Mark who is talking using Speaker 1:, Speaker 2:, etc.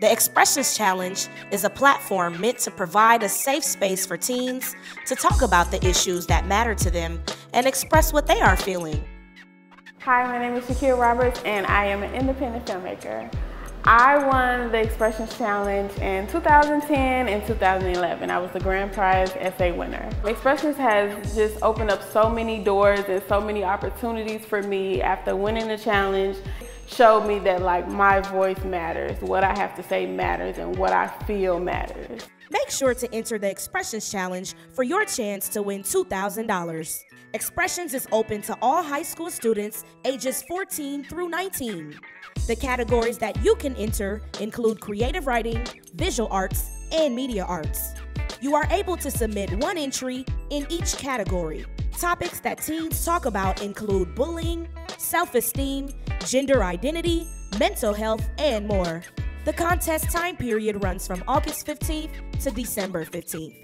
Speaker 1: The Expressions Challenge is a platform meant to provide a safe space for teens to talk about the issues that matter to them and express what they are feeling.
Speaker 2: Hi, my name is Shaquille Roberts, and I am an independent filmmaker. I won the Expressions Challenge in 2010 and 2011. I was the grand prize essay winner. Expressions has just opened up so many doors and so many opportunities for me after winning the challenge showed me that like my voice matters, what I have to say matters, and what I feel matters.
Speaker 1: Make sure to enter the Expressions Challenge for your chance to win $2,000. Expressions is open to all high school students ages 14 through 19. The categories that you can enter include creative writing, visual arts, and media arts. You are able to submit one entry in each category. Topics that teens talk about include bullying, self esteem, gender identity, mental health, and more. The contest time period runs from August 15th to December 15th.